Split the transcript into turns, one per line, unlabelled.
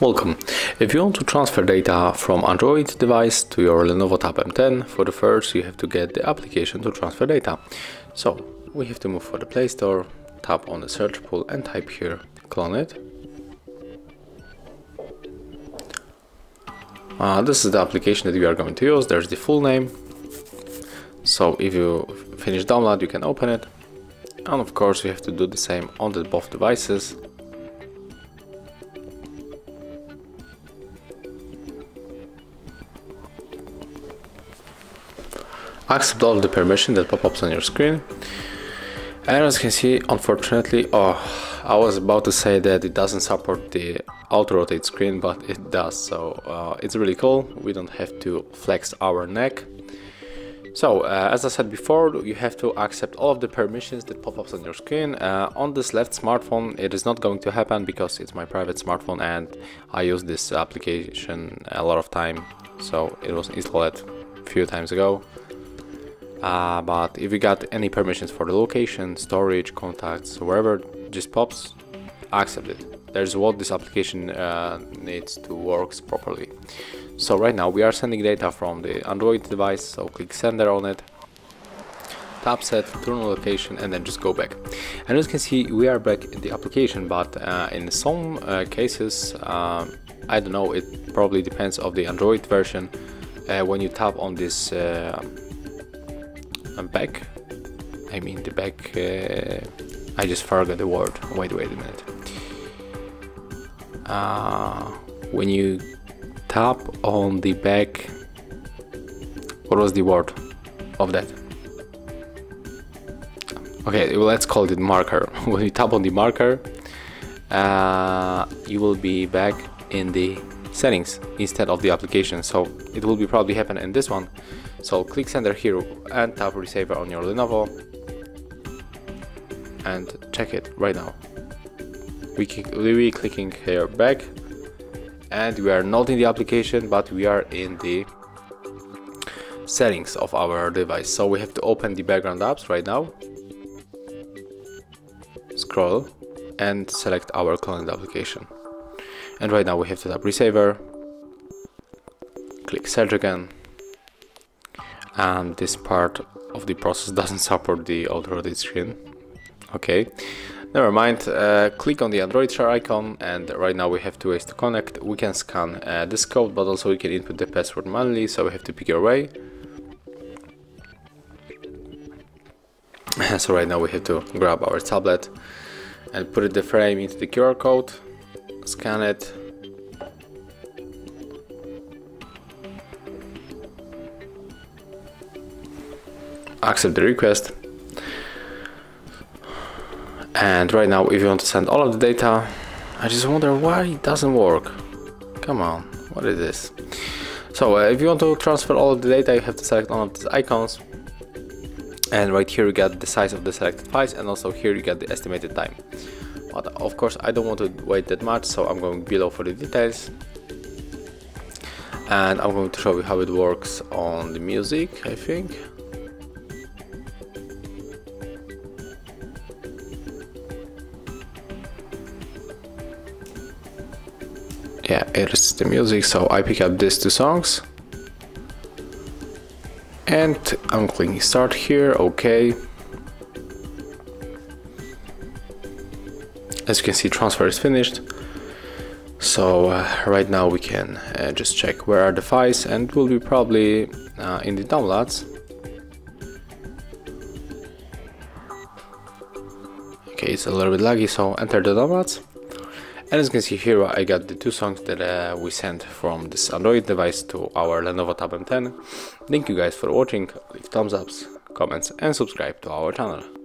Welcome. If you want to transfer data from Android device to your Lenovo Tab M10, for the first you have to get the application to transfer data. So we have to move for the Play Store, tap on the search pool and type here CLONEit. Uh, this is the application that we are going to use, there's the full name. So if you finish download you can open it. And of course you have to do the same on the both devices. Accept all the permission that pop-ups on your screen. And as you can see unfortunately oh I was about to say that it doesn't support the auto rotate screen but it does. So uh, it's really cool. We don't have to flex our neck so uh, as I said before you have to accept all of the permissions that pop ups on your screen uh, on this left smartphone it is not going to happen because it's my private smartphone and I use this application a lot of time so it was installed a few times ago uh, but if you got any permissions for the location, storage, contacts, wherever just pops, accept it. There's what this application uh, needs to work properly. So right now we are sending data from the Android device, so click sender on it, tap set, turn on location and then just go back. And as you can see we are back in the application but uh, in some uh, cases, uh, I don't know, it probably depends of the Android version, uh, when you tap on this uh, back. I mean the back. Uh, I just forgot the word. Wait, wait a minute. When you tap on the back, what was the word of that? Okay, let's call it marker. when you tap on the marker, uh, you will be back in the settings instead of the application. So it will be probably happen in this one. So click sender here and tap receiver on your Lenovo and check it right now. We will be clicking here back and we are not in the application but we are in the settings of our device. So we have to open the background apps right now. Scroll and select our cloned application. And right now we have to tap receiver, click search again and this part of the process doesn't support the auto rotate screen okay never mind uh, click on the android share icon and right now we have two ways to connect. We can scan uh, this code but also we can input the password manually so we have to pick your way. So right now we have to grab our tablet and put the frame into the QR code scan it. Accept the request and right now if you want to send all of the data I just wonder why it doesn't work. Come on what is this? So uh, if you want to transfer all of the data you have to select one of these icons. And right here you get the size of the selected files and also here you get the estimated time. But of course I don't want to wait that much so I'm going below for the details. And I'm going to show you how it works on the music I think yeah it is the music so I pick up these two songs. And I'm clicking start here okay. As you can see transfer is finished. So uh, right now we can uh, just check where are the files and will be probably uh, in the downloads. Okay it's a little bit laggy so enter the downloads and as you can see here I got the two songs that uh, we sent from this Android device to our Lenovo Tab M10. Thank you guys for watching, leave thumbs ups, comments and subscribe to our channel.